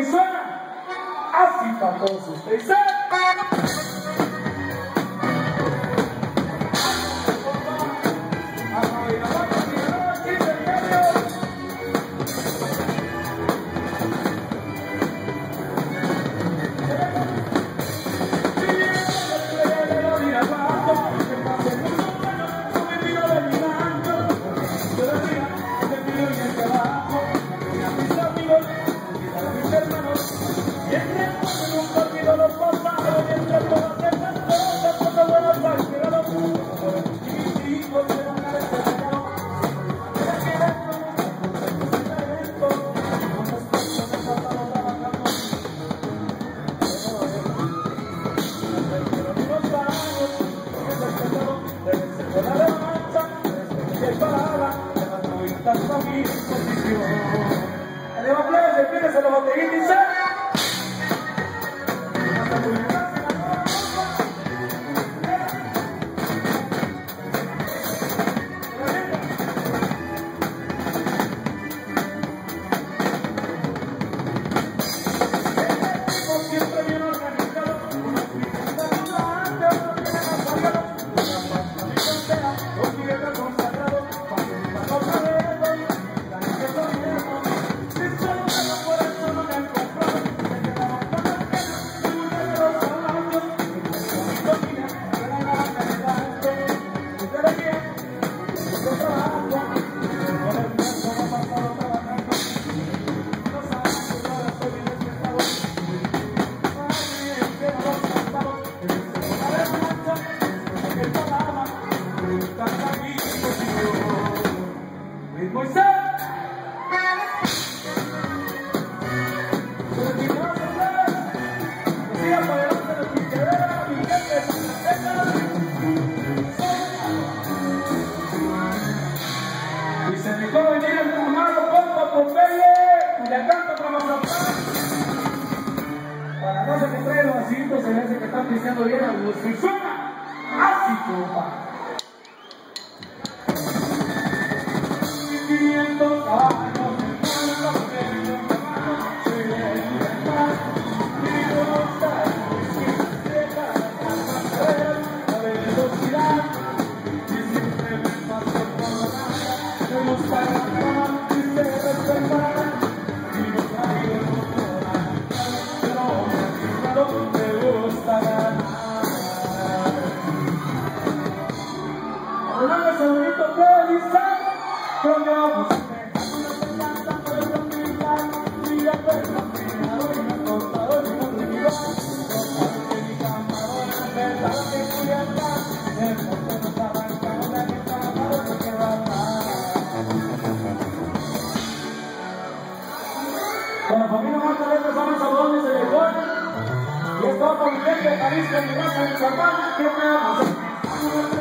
y suena. Así para todos ustedes. mi exposición. Además, aplausos, pídese la Mientras tanto vamos a hablar. Para no se me traen los asientos, se ve que están pisando bien a gusto. Y suena así, compa. Para la familia Marta Samuel Sabrón desde León. Y está por de que mi casa, mi papá, que me amas.